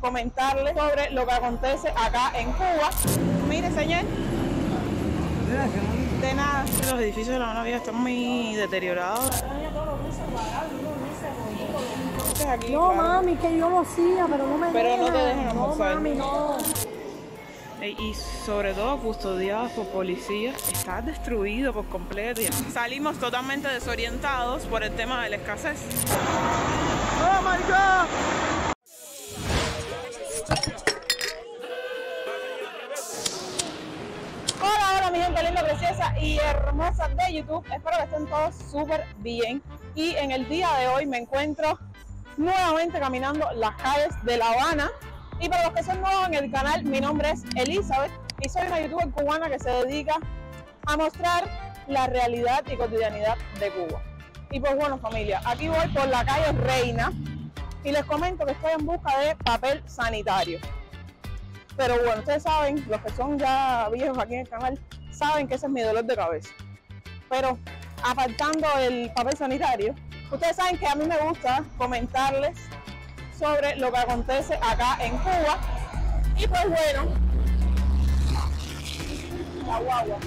comentarles sobre lo que acontece acá en Cuba. Mire, señor. De nada. Los edificios de la Habana Vieja están muy deteriorados. Aquí, No, claro. mami, que yo lo hacía, pero no me Pero no te dejan. No, mami, no. Y sobre todo custodiados por policías, está destruido por completo. Ya Salimos totalmente desorientados por el tema de la escasez. ¡Oh my God! Gente linda, preciosa y hermosa de YouTube. Espero que estén todos súper bien. Y en el día de hoy me encuentro nuevamente caminando las calles de La Habana. Y para los que son nuevos en el canal, mi nombre es Elizabeth y soy una youtuber cubana que se dedica a mostrar la realidad y cotidianidad de Cuba. Y pues bueno familia, aquí voy por la calle Reina y les comento que estoy en busca de papel sanitario. Pero bueno, ustedes saben, los que son ya viejos aquí en el canal, saben que ese es mi dolor de cabeza. Pero apartando el papel sanitario, ustedes saben que a mí me gusta comentarles sobre lo que acontece acá en Cuba. Y pues bueno, la.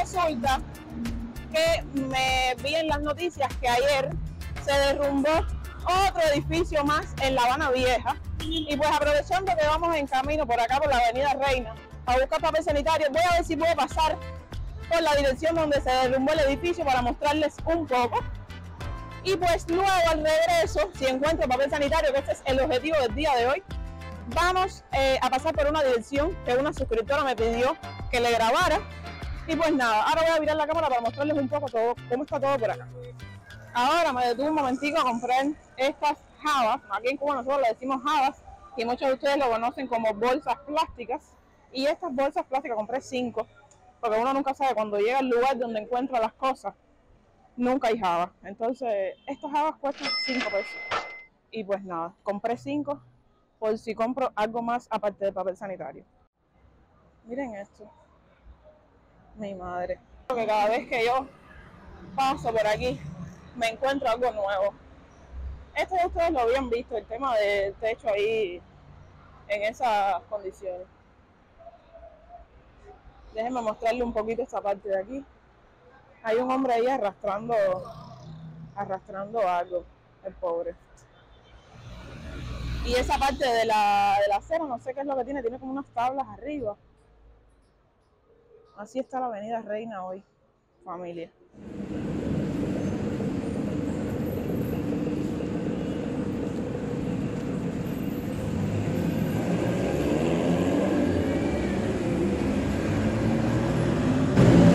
Resulta que me vi en las noticias que ayer se derrumbó otro edificio más en La Habana Vieja. Y pues aprovechando que vamos en camino por acá por la Avenida Reina a buscar papel sanitario, voy a ver si puedo pasar por la dirección donde se derrumbó el edificio para mostrarles un poco. Y pues luego al regreso, si encuentro papel sanitario, que este es el objetivo del día de hoy, vamos eh, a pasar por una dirección que una suscriptora me pidió que le grabara. Y pues nada, ahora voy a mirar la cámara para mostrarles un poco todo, cómo está todo por acá. Ahora me detuve un momentico a comprar estas jabas. Aquí en Cuba nosotros le decimos jabas y muchos de ustedes lo conocen como bolsas plásticas. Y estas bolsas plásticas compré cinco, porque uno nunca sabe cuando llega al lugar donde encuentra las cosas, nunca hay jabas. Entonces, estas jabas cuestan cinco pesos. Y pues nada, compré cinco por si compro algo más aparte de papel sanitario. Miren esto. Mi madre. Porque cada vez que yo paso por aquí, me encuentro algo nuevo. Esto ustedes lo habían visto, el tema del techo ahí en esas condiciones. Déjenme mostrarle un poquito esta parte de aquí. Hay un hombre ahí arrastrando, arrastrando algo, el pobre. Y esa parte de la, de la acera, no sé qué es lo que tiene, tiene como unas tablas arriba. Así está la avenida Reina hoy, familia.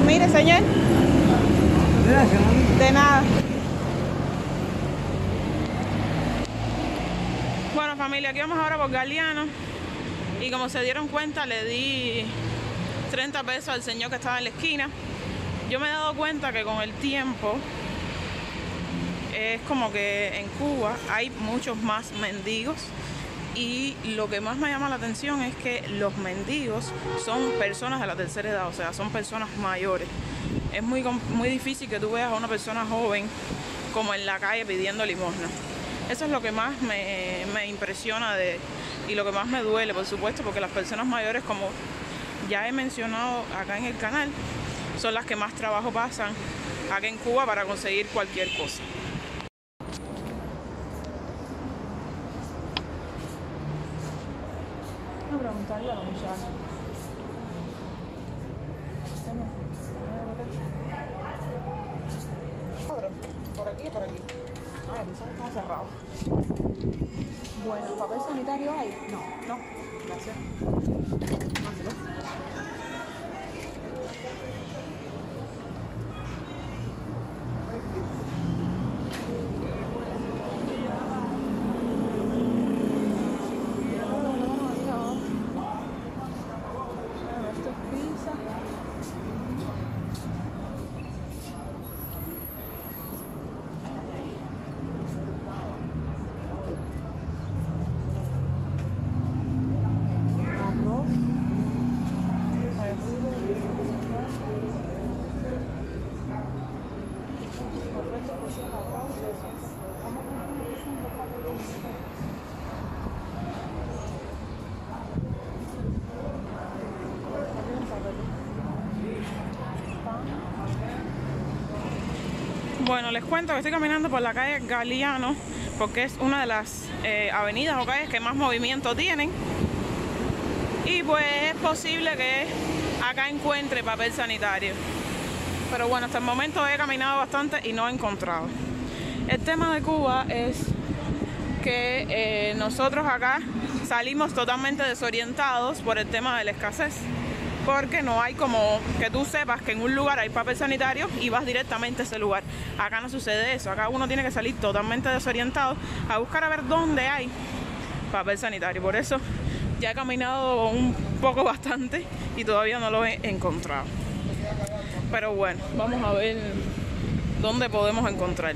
Mire, señor. De nada. Bueno, familia, aquí vamos ahora por Galeano. Y como se dieron cuenta, le di 30 pesos al señor que estaba en la esquina. Yo me he dado cuenta que con el tiempo es como que en Cuba hay muchos más mendigos y lo que más me llama la atención es que los mendigos son personas de la tercera edad, o sea, son personas mayores. Es muy, muy difícil que tú veas a una persona joven como en la calle pidiendo limosna. Eso es lo que más me, me impresiona de, y lo que más me duele, por supuesto, porque las personas mayores, como ya he mencionado acá en el canal, son las que más trabajo pasan acá en Cuba para conseguir cualquier cosa. Voy a preguntarle a la muchacha. Por aquí o por aquí. Ay, el sol está cerrado. Bueno, ¿papel sanitario hay? No, no. Gracias. Bueno, les cuento que estoy caminando por la calle Galiano porque es una de las eh, avenidas o calles que más movimiento tienen. Y pues es posible que acá encuentre papel sanitario. Pero bueno, hasta el momento he caminado bastante y no he encontrado. El tema de Cuba es que eh, nosotros acá salimos totalmente desorientados por el tema de la escasez porque no hay como que tú sepas que en un lugar hay papel sanitario y vas directamente a ese lugar. Acá no sucede eso, acá uno tiene que salir totalmente desorientado a buscar a ver dónde hay papel sanitario. Por eso ya he caminado un poco bastante y todavía no lo he encontrado. Pero bueno, vamos a ver dónde podemos encontrar.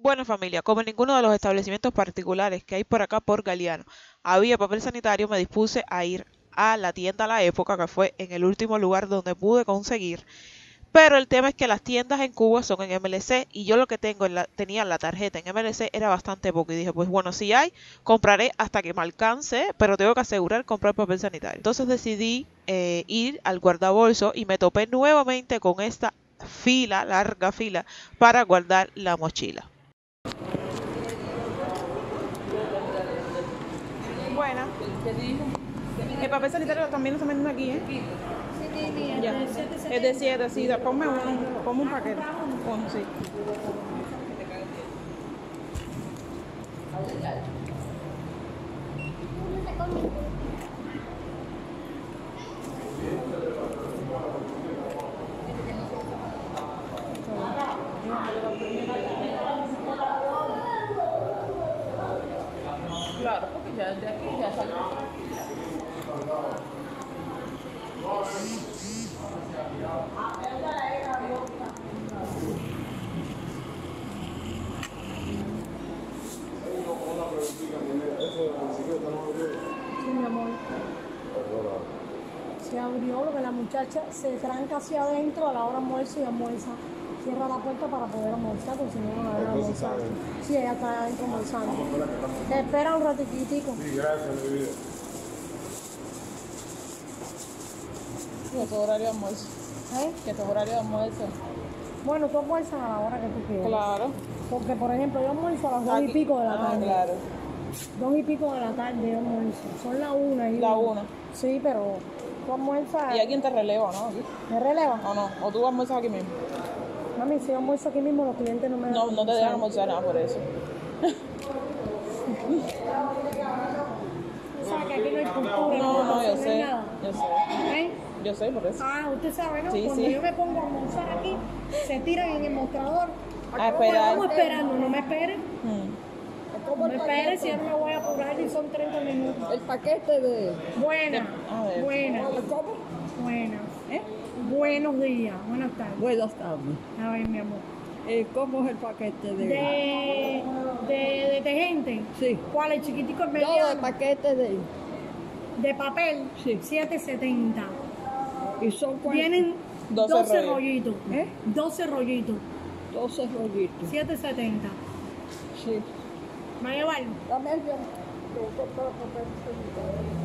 Bueno familia, como ninguno de los establecimientos particulares que hay por acá por Galeano había papel sanitario, me dispuse a ir a la tienda La Época, que fue en el último lugar donde pude conseguir. Pero el tema es que las tiendas en Cuba son en MLC y yo lo que tengo en la, tenía la tarjeta en MLC era bastante poco y dije, pues bueno, si hay, compraré hasta que me alcance, pero tengo que asegurar comprar papel sanitario. Entonces decidí eh, ir al guardabolso y me topé nuevamente con esta fila, larga fila, para guardar la mochila. El papel sanitario también lo están vendiendo aquí, ¿eh? Ya. Es de 7, sí. Ponme uno, ponme un paquete. Uno, sí. Claro, porque ya de aquí ya salió. Sí, mi amor. Se abrió lo que la muchacha se tranca hacia adentro a la hora almuerzo y almuerza. Cierra la puerta para poder almorzar, porque si no, no van a almorzar. Sí, ella está adentro almorzando. Te espera un ratitico. Sí, gracias, mi vida. Que es horario de almuerzo. ¿Eh? Que es horario de almuerzo. Bueno, tú almuerzas a la hora que tú quieras. Claro. Porque, por ejemplo, yo almuerzo a las dos y pico de la Ah, tarde. claro. Dos y pico de la tarde yo almuerzo. Son las una. Y La una. Sí, pero tú almuerzas. Y hay quien te releva, ¿no? Aquí. ¿Me releva? ¿O no? ¿O tú almuerzas aquí mismo? Mami, si yo almuerzo aquí mismo, los clientes no me No, dejan no te dejan almorzar. nada por eso. O sea, que aquí no hay cultura. No, no, yo hay sé. nada. Yo sé. ¿Eh? Yo sé por eso. Ah, usted sabe, ¿no? Sí, Cuando sí. yo me pongo a almorzar aquí, se tiran en el mostrador. A esperar. Vamos esperando, no me esperen. Mm. No me esperen si yo no me voy a apurar y son 30 minutos. El paquete de. Buena, A ver. buena, buena. ¿Eh? Buenos días, buenas tardes. Buenas tardes. A ver, mi amor. Eh, ¿Cómo es el paquete de...? De, de detergente. Sí. ¿Cuál es chiquitico el No, de mediano? paquete de... De papel. Sí. 770. ¿Y son cuántos? Vienen 12 12, rollos. rollitos. ¿Eh? 12 rollitos. 12 rollitos. 770. Sí. ¿Va a llevarlo? Dame el bien. Yo compro papel sanitario.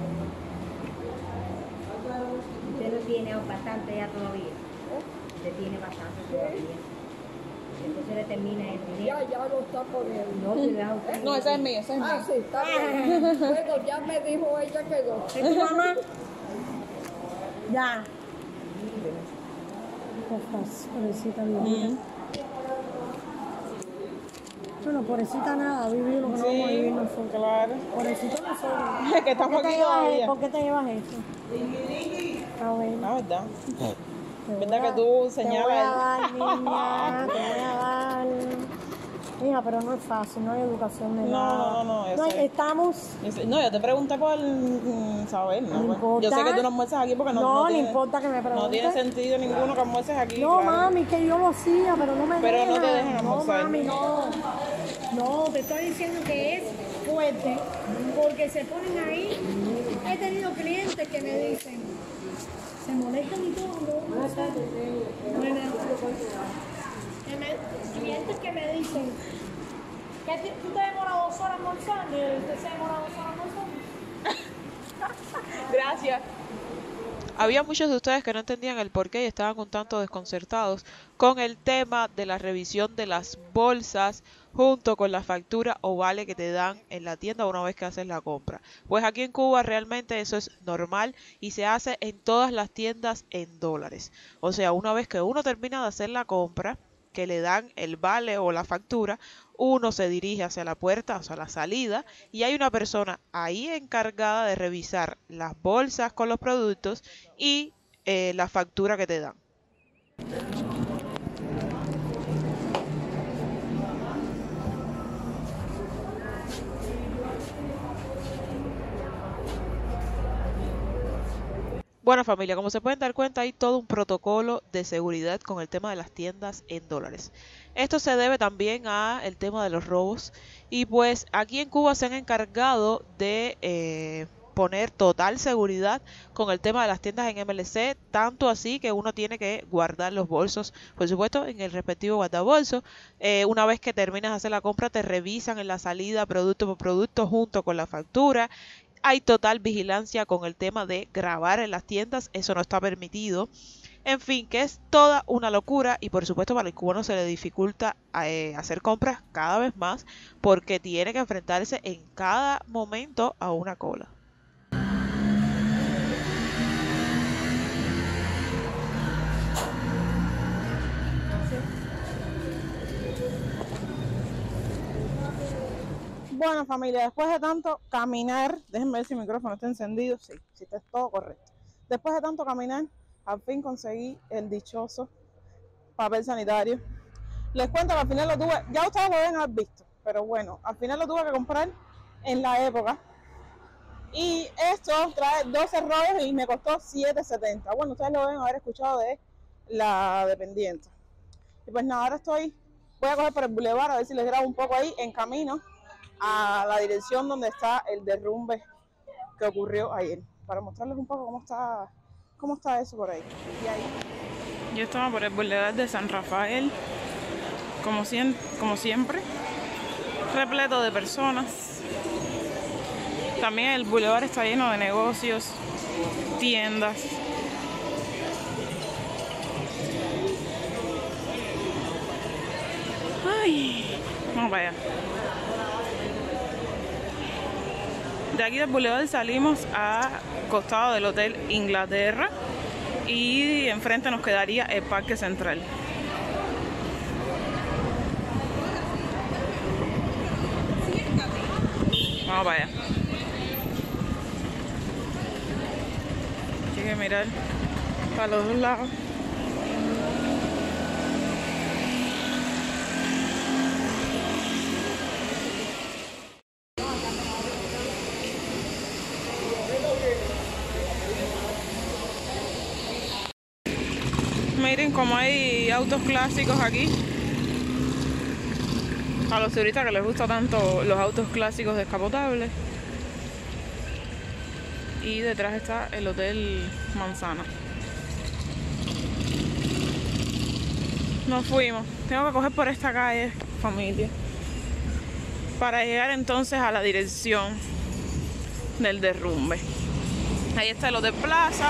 Usted no tiene bastante ya todavía. Usted tiene bastante todavía. Entonces le termina el dinero. Ya, ya lo está poniendo. No, cuidado. usted No, ese es mío, ese es mío. Ah, sí, está bien. bueno, ya me dijo ella que dos. ¿Es tu mamá? Ya. Cosas, pobrecita viejita. Bueno, pobrecita nada, vivir lo que no vamos a vivir nosotros. claro. Nosotros. que estamos ¿Por qué aquí te llevas, todavía. ¿Por qué te llevas esto? A ver. La verdad. te ¿Verdad que tú Te voy a señalas? dar, niña, te voy a dar. Hija, pero no es fácil, no hay educación de No, nada. no, no, no, sé. estamos No, yo te pregunté por mm, saber, ¿no? No Pues, importa. Yo sé que tú no almuerzas aquí porque no, No, no tiene, importa que me No tiene preguntes. sentido ninguno que almuerces aquí. No, claro. mami, que yo lo hacía, pero no me Pero dejan. no te dejan No, almorzar. mami, no. No, te estoy diciendo que es fuerte, porque se ponen ahí. He tenido clientes que me dicen, se molestan y todo. ¿no? Tardes. Que Clientes que me dicen, ¿qué te- ¿tú te demoras dos horas almorzando? Y usted se dos horas almorzando. Gracias. Había muchos de ustedes que no entendían el porqué y estaban un tanto desconcertados con el tema de la revisión de las bolsas junto con la factura o vale que te dan en la tienda una vez que haces la compra. Pues aquí en Cuba realmente eso es normal y se hace en todas las tiendas en dólares. O sea, una vez que uno termina de hacer la compra, que le dan el vale o la factura, uno se dirige hacia la puerta, hacia la salida, y hay una persona ahí encargada de revisar las bolsas con los productos y eh, la factura que te dan. Bueno familia, como se pueden dar cuenta hay todo un protocolo de seguridad con el tema de las tiendas en dólares. Esto se debe también a el tema de los robos y pues aquí en Cuba se han encargado de eh, poner total seguridad con el tema de las tiendas en MLC, tanto así que uno tiene que guardar los bolsos, por supuesto, en el respectivo guardabolso. Eh, una vez que terminas de hacer la compra, te revisan en la salida producto por producto junto con la factura. Hay total vigilancia con el tema de grabar en las tiendas, eso no está permitido. En fin, que es toda una locura y por supuesto para el cubano se le dificulta eh, hacer compras cada vez más porque tiene que enfrentarse en cada momento a una cola. Bueno, familia, después de tanto caminar, déjenme ver si el micrófono está encendido. Sí, sí, está todo correcto. Después de tanto caminar, al fin conseguí el dichoso papel sanitario. Les cuento que al final lo tuve, ya ustedes lo deben haber visto, pero bueno, al final lo tuve que comprar en la época. Y esto trae 12 rollos y me costó 7.70. Bueno, ustedes lo deben haber escuchado de la dependiente. Y pues nada, ahora estoy, voy a coger por el bulevar a ver si les grabo un poco ahí en camino a la dirección donde está el derrumbe que ocurrió ayer, para mostrarles un poco cómo está, cómo está eso por ahí. Yo estaba por el Boulevard de San Rafael, como, como siempre, repleto de personas. También el Boulevard está lleno de negocios, tiendas. Ay, vamos para allá. De aquí del Boulevard salimos a costado del Hotel Inglaterra y enfrente nos quedaría el Parque Central. Vamos para allá. Hay que mirar para los dos lados. Miren cómo hay autos clásicos aquí. A los turistas que les gusta tanto los autos clásicos descapotables. Y detrás está el Hotel Manzana. Nos fuimos. Tengo que coger por esta calle, familia. Para llegar entonces a la dirección del derrumbe. Ahí está el Hotel Plaza.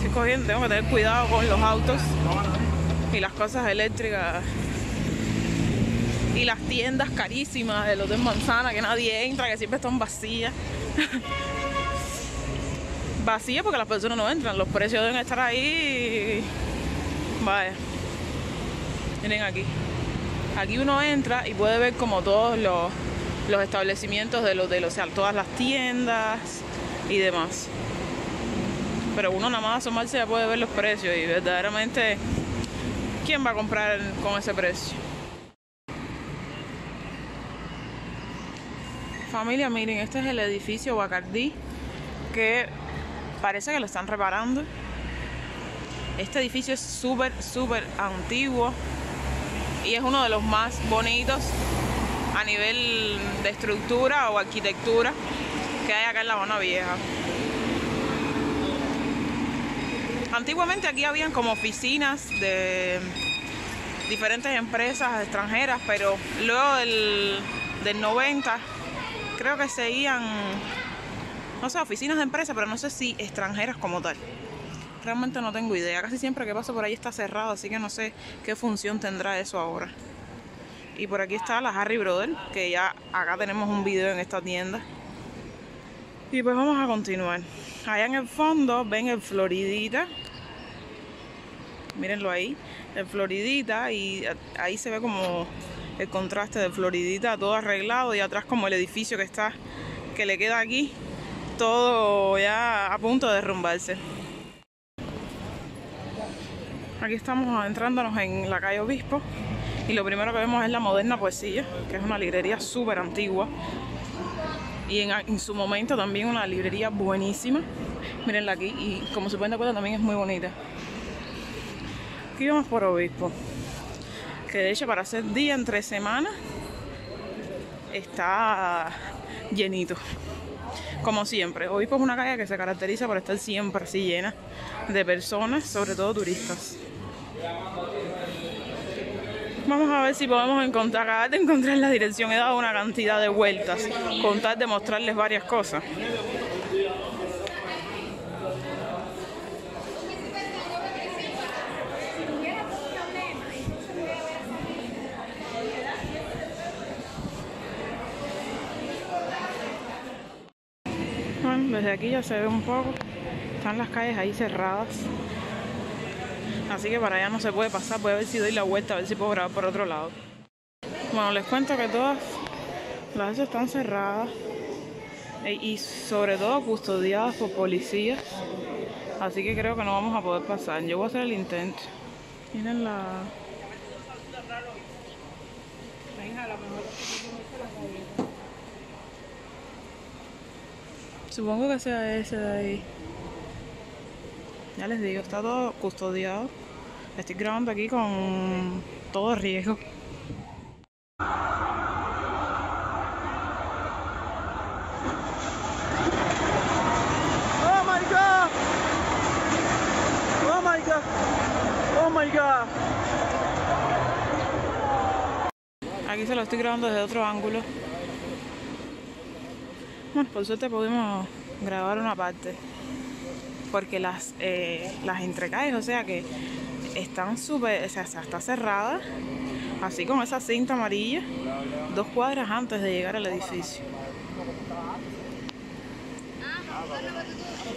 Estoy cogiendo, tengo que tener cuidado con los autos y las cosas eléctricas. Y las tiendas carísimas del Hotel Manzana que nadie entra, que siempre están vacías. vacías porque las personas no entran. Los precios deben estar ahí. Vaya. Miren aquí. Aquí uno entra y puede ver como todos los, los establecimientos del hotel, o sea, todas las tiendas y demás. Pero uno nada más asomarse ya puede ver los precios y verdaderamente, ¿quién va a comprar con ese precio? Familia, miren, este es el edificio Bacardí que parece que lo están reparando. Este edificio es súper, súper antiguo y es uno de los más bonitos a nivel de estructura o arquitectura que hay acá en La Habana Vieja. Antiguamente aquí habían como oficinas de diferentes empresas extranjeras, pero luego del, del 90 creo que seguían, no sé, oficinas de empresas, pero no sé si extranjeras como tal. Realmente no tengo idea. Casi siempre que paso por ahí está cerrado, así que no sé qué función tendrá eso ahora. Y por aquí está la Harry Brother, que ya acá tenemos un video en esta tienda. Y pues vamos a continuar. Allá en el fondo ven el Floridita. Mírenlo ahí. El Floridita y ahí se ve como el contraste del Floridita todo arreglado y atrás como el edificio que está, que le queda aquí, todo ya a punto de derrumbarse. Aquí estamos adentrándonos en la calle Obispo y lo primero que vemos es la Moderna Poesía, que es una librería súper antigua y en, su momento también una librería buenísima. Mirenla aquí y como se pueden dar cuenta también es muy bonita. Vamos por Obispo, que de hecho para hacer día entre semanas está llenito. Como siempre, Obispo es una calle que se caracteriza por estar siempre así llena de personas, sobre todo turistas. Vamos a ver si podemos encontrar, acabar de encontrar la dirección. He dado una cantidad de vueltas con tal de mostrarles varias cosas. Bueno, desde aquí ya se ve un poco. Están las calles ahí cerradas. Así que para allá no se puede pasar. Voy a ver si doy la vuelta, a ver si puedo grabar por otro lado. Bueno, les cuento que todas las están cerradas e, y sobre todo custodiadas por policías. Así que creo que no vamos a poder pasar. Yo voy a hacer el intento. Miren la... Supongo que sea ese de ahí. Ya les digo, está todo custodiado. Estoy grabando aquí con todo riesgo. Oh my god! Oh my god! Oh my god! Aquí se lo estoy grabando desde otro ángulo. Bueno, por suerte pudimos grabar una parte. Porque las, eh, las entrecalles, o sea que están súper, o sea, está cerrada. Así con esa cinta amarilla. Dos cuadras antes de llegar al edificio.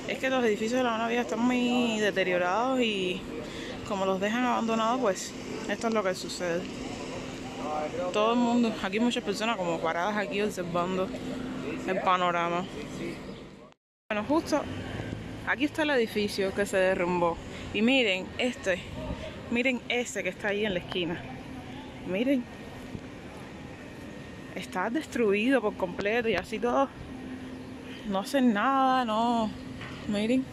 Es que los edificios de la Habana Vieja están muy deteriorados y como los dejan abandonados, pues esto es lo que sucede. Todo el mundo, aquí muchas personas como paradas aquí observando el panorama. Bueno, justo aquí está el edificio que se derrumbó. Y miren este, miren ese que está ahí en la esquina. Miren. Está destruido por completo y así todo. No hacen nada, no. Miren.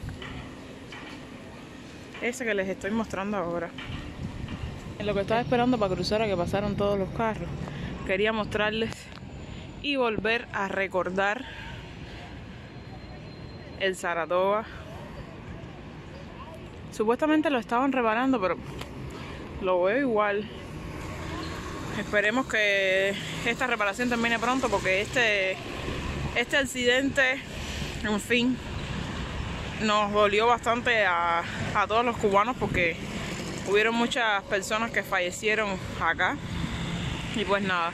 ese que les estoy mostrando ahora. Lo que estaba esperando para cruzar a que pasaron todos los carros, quería mostrarles y volver a recordar el Saratoga. Supuestamente lo estaban reparando, pero lo veo igual. Esperemos que esta reparación termine pronto porque este, este accidente, en fin, nos dolió bastante a, a todos los cubanos porque hubieron muchas personas que fallecieron acá. Y pues nada,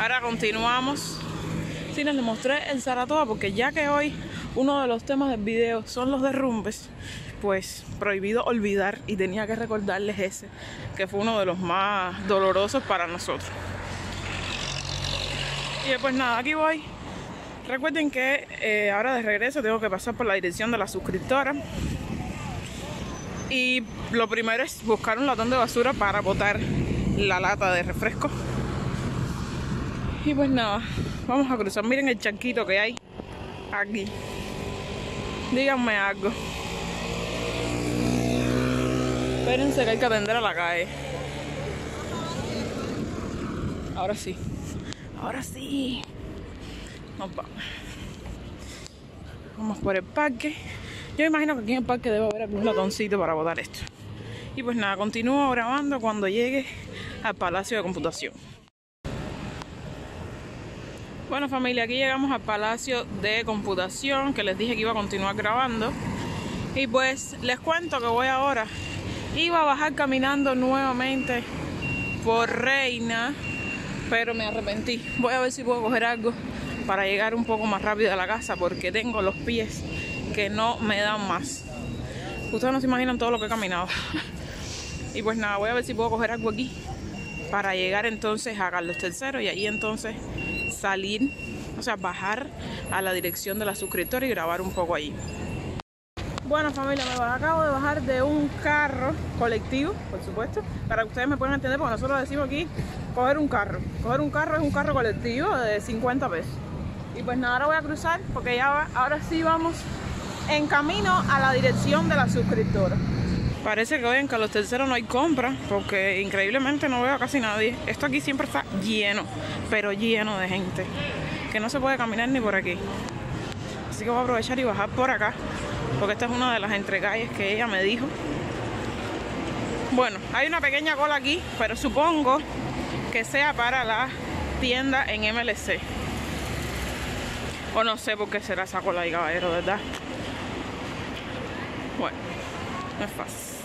ahora continuamos. Sí, les mostré el Saratoga porque ya que hoy uno de los temas del video son los derrumbes, pues prohibido olvidar y tenía que recordarles ese, que fue uno de los más dolorosos para nosotros. Y pues nada, aquí voy. Recuerden que eh, ahora de regreso tengo que pasar por la dirección de la suscriptora. Y lo primero es buscar un latón de basura para botar la lata de refresco. Y pues nada, vamos a cruzar. Miren el chanquito que hay aquí. Díganme algo. Espérense que hay que atender a la calle. Ahora sí. Ahora sí. Nos vamos. Vamos por el parque. Yo imagino que aquí en el parque debe haber algún latoncito para botar esto. Y pues nada, continúo grabando cuando llegue al Palacio de Computación. Bueno familia, aquí llegamos al Palacio de Computación, que les dije que iba a continuar grabando. Y pues les cuento que voy ahora. Iba a bajar caminando nuevamente por Reina, pero me arrepentí. Voy a ver si puedo coger algo para llegar un poco más rápido a la casa porque tengo los pies que no me dan más. Ustedes no se imaginan todo lo que he caminado. y pues nada, voy a ver si puedo coger algo aquí para llegar entonces a Carlos III y ahí entonces salir, o sea, bajar a la dirección de la suscriptora y grabar un poco ahí. Bueno familia, me acabo de bajar de un carro colectivo, por supuesto, para que ustedes me puedan entender, porque nosotros decimos aquí coger un carro. Coger un carro es un carro colectivo de 50 pesos. Y pues nada, ahora voy a cruzar porque ya va, ahora sí vamos en camino a la dirección de la suscriptora. Parece que hoy en Carlos III no hay compra porque increíblemente no veo a casi nadie. Esto aquí siempre está lleno, pero lleno de gente. Que no se puede caminar ni por aquí. Así que voy a aprovechar y bajar por acá porque esta es una de las entrecalles que ella me dijo. Bueno, hay una pequeña cola aquí, pero supongo que sea para la tienda en MLC. O no sé por qué será esa cola ahí, caballero, ¿verdad? Bueno, no es fácil.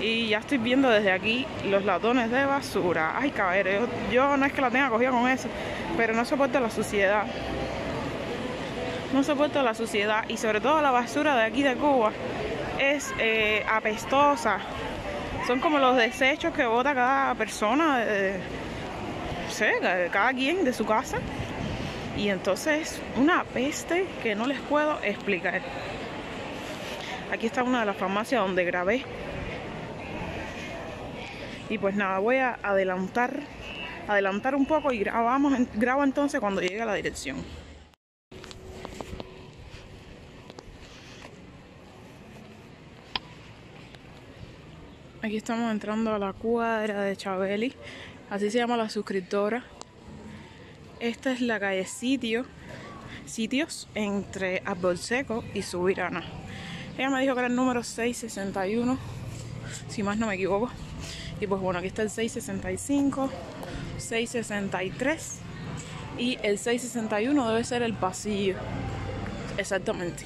Y ya estoy viendo desde aquí los latones de basura. Ay, caballero, yo, no es que la tenga cogida con eso, pero no soporto la suciedad. No soporto la suciedad y sobre todo la basura de aquí de Cuba es eh, apestosa. Son como los desechos que bota cada persona, eh, no sé, cada quien de su casa. Y entonces una peste que no les puedo explicar. Aquí está una de las farmacias donde grabé. Y pues nada, voy a adelantar, adelantar un poco y grabamos, grabo entonces cuando llegue a la dirección. Aquí estamos entrando a la cuadra de Chabeli, así se llama la suscriptora. Esta es la calle Sitio, Sitios entre Seco y Subirana. Ella me dijo que era el número 661, si más no me equivoco. Y pues bueno, aquí está el 665, 663 y el 661 debe ser el pasillo. Exactamente.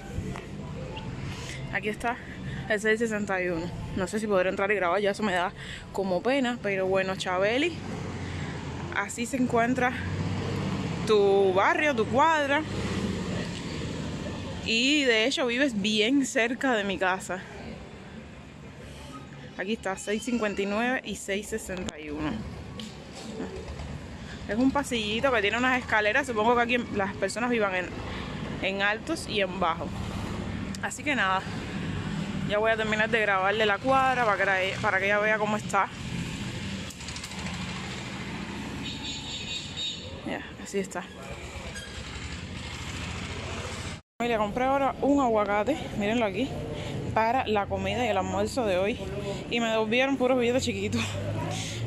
Aquí está el 661. No sé si podré entrar y grabar, ya eso me da como pena, pero bueno, Chabeli, así se encuentra tu barrio, tu cuadra. Y de hecho vives bien cerca de mi casa. Aquí está, 659 y 661. Es un pasillito que tiene unas escaleras. Supongo que aquí las personas vivan en, en altos y en bajos. Así que nada, ya voy a terminar de grabarle la cuadra para que, para que ella vea cómo está. Ya, así está. Le compré ahora un aguacate, mírenlo aquí, para la comida y el almuerzo de hoy y me devolvieron puros billetes chiquitos.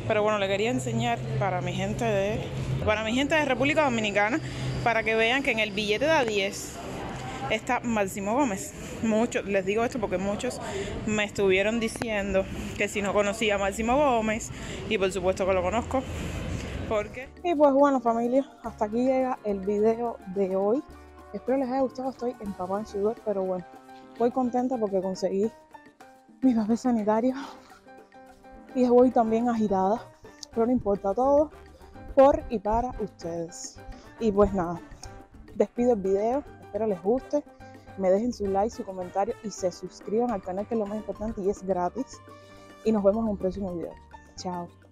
Pero bueno, le quería enseñar para mi gente de para mi gente de República Dominicana para que vean que en el billete de a 10 está Máximo Gómez. Muchos, les digo esto porque muchos me estuvieron diciendo que si no conocía a Máximo Gómez y por supuesto que lo conozco. Porque Y pues bueno familia, hasta aquí llega el video de hoy. Espero les haya gustado, estoy empapada en sudor, pero bueno, voy contenta porque conseguí mi papel sanitario y voy también agitada, pero no importa todo por y para ustedes. Y pues nada, despido el video, espero les guste, me dejen su like, su comentario y se suscriban al canal que es lo más importante y es gratis. Y nos vemos en un próximo video. Chao.